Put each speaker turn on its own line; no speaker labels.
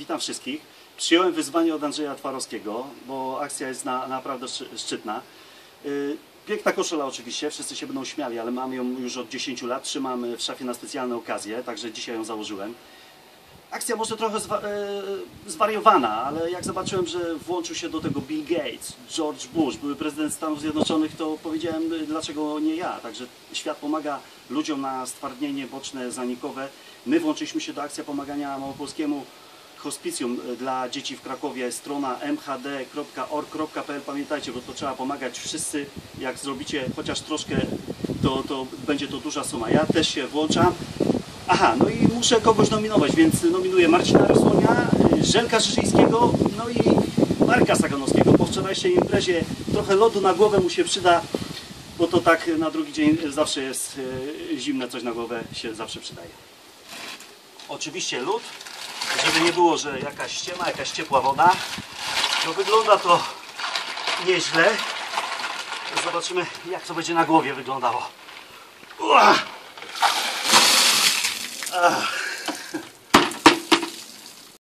Witam wszystkich. Przyjąłem wyzwanie od Andrzeja Twarowskiego, bo akcja jest na, naprawdę szczy- szczytna. Yy, Piękna koszula oczywiście, wszyscy się będą śmiali, ale mam ją już od 10 lat, trzymam w szafie na specjalne okazje, także dzisiaj ją założyłem. Akcja może trochę zwa- e, zwariowana, ale jak zobaczyłem, że włączył się do tego Bill Gates, George Bush, były prezydent Stanów Zjednoczonych, to powiedziałem, y, dlaczego nie ja. Także świat pomaga ludziom na stwardnienie boczne, zanikowe. My włączyliśmy się do akcji pomagania małopolskiemu hospicjum y, dla dzieci w Krakowie, strona mhd.org.pl. Pamiętajcie, bo to trzeba pomagać wszyscy. Jak zrobicie chociaż troszkę, to, to będzie to duża suma. Ja też się włączam. Aha, no i muszę kogoś nominować, więc nominuję Marcina Rosłonia, y, Żelka Żyżyńskiego, no i Marka Saganowskiego. Po wczorajszej imprezie trochę lodu na głowę mu się przyda, bo to tak na drugi dzień zawsze jest y, zimne, coś na głowę się zawsze przydaje. Oczywiście lód, żeby nie było, że jakaś ściema, jakaś ciepła woda. No wygląda to nieźle. Zobaczymy, jak to będzie na głowie wyglądało. Ua! Ach.